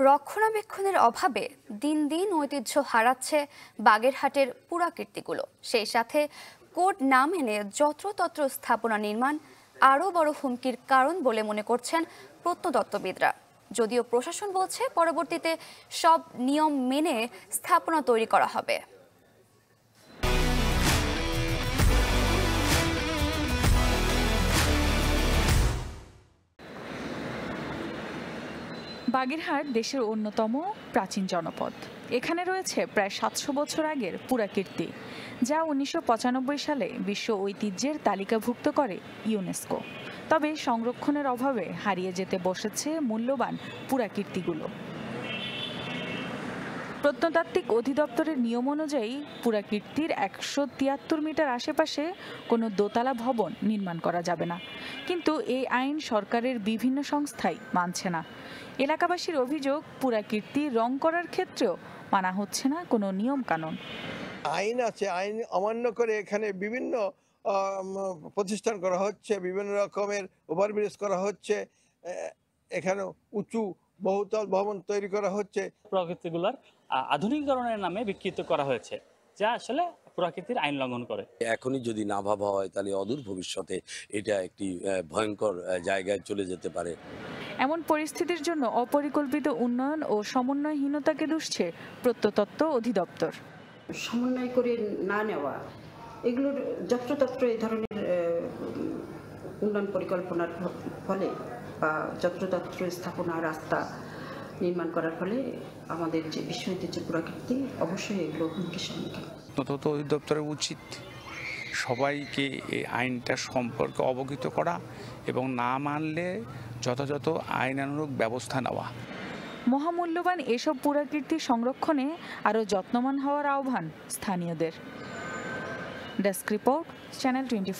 রক্ষণাবেক্ষণের অভাবে দিন দিন ঐতিহ্য হারাচ্ছে বাগেরহাটের পুরাকীর্তিগুলো। সেই সাথে কোড না মেনে যত্রতত্র স্থাপনা নির্মাণ আরও বড় হুমকির কারণ বলে মনে করছেন প্রত্নতত্ত্ববিদরা। যদিও প্রশাসন বলছে পরবর্তীতে সব নিয়ম মেনে স্থাপনা তৈরি করা হবে। বাগেরহাট দেশের অন্যতম প্রাচীন জনপদ। এখানে রয়েছে প্রায় সাতশো বছর আগের পুরাকীর্তি যা উনিশশো পঁচানব্বই সালে বিশ্ব ঐতিহ্যের তালিকাভুক্ত করে ইউনেস্কো। তবে সংরক্ষণের অভাবে হারিয়ে যেতে বসেছে মূল্যবান পুরাকীর্তিগুলো প্রত্নতাত্ত্বিক অধিদপ্তরের নিয়ম অনুযায়ী পুরাকীর্তির একশো তিয়াত্তর মিটার আশেপাশে কোনো দোতলা ভবন নির্মাণ করা যাবে না। কিন্তু এই আইন সরকারের বিভিন্ন সংস্থাই মানছে না। এলাকাবাসীর অভিযোগ, পুরাকীর্তি রং করার ক্ষেত্রেও মানা হচ্ছে না কোনো নিয়ম কানুন আইন আছে, আইন অমান্য করে এখানে বিভিন্ন প্রতিষ্ঠান করা হচ্ছে, বিভিন্ন রকমের ওভারব্রিজ করা হচ্ছে এখানে উঁচু বহুতল ভবন তৈরি করা হচ্ছে। প্রকৃতিগুলোর আ- আধুনিকীকরণের নামে বিকৃত করা হয়েছে যা আসলে প্রকৃতির আইন লঙ্ঘন করে। এখনই যদি না ভাবা হয় তাহলে অদূর ভবিষ্যতে এটা একটি ভয়ঙ্কর জায়গায় চলে যেতে পারে। এমন পরিস্থিতির জন্য অপরিকল্পিত উন্নয়ন ও সমন্বয়হীনতাকে দুষছে প্রত্নতত্ত্ব অধিদপ্তর। সমন্বয় করে না নেওয়া এগুলোর যত্রতত্র এই ধরনের উন্নয়ন পরিকল্পনার ফলে বা যত্রতত্র স্থাপনা রাস্তা নির্মাণ করার ফলে আমাদের যে বিশ্ব ঐতিহ্য পুরাকীর্তি অবশ্যই এগুলো হুমকির সম্মুখীন। তত্ত্ব অধিদপ্তরের উচিত সবাইকে এই আইনটা সম্পর্কে অবগত করা এবং না মানলে যথাযথ আইনানুগ ব্যবস্থা নেওয়া। মহামূল্যবান এসব পুরাকীর্তি সংরক্ষণে আরও যত্নবান হওয়ার আহ্বান স্থানীয়দের। Desk report channel twenty